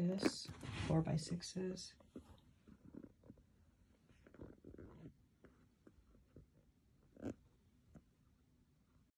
this, four by sixes.